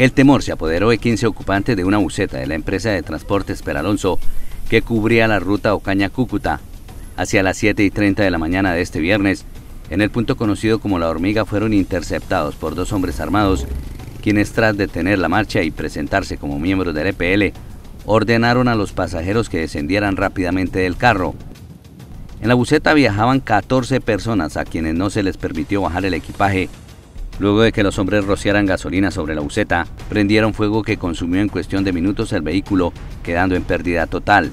El temor se apoderó de 15 ocupantes de una buceta de la empresa de transportes Peralonso que cubría la ruta Ocaña-Cúcuta. Hacia las 7 y 30 de la mañana de este viernes, en el punto conocido como La Hormiga fueron interceptados por dos hombres armados, quienes tras detener la marcha y presentarse como miembros del EPL, ordenaron a los pasajeros que descendieran rápidamente del carro. En la buceta viajaban 14 personas a quienes no se les permitió bajar el equipaje Luego de que los hombres rociaran gasolina sobre la buceta, prendieron fuego que consumió en cuestión de minutos el vehículo, quedando en pérdida total.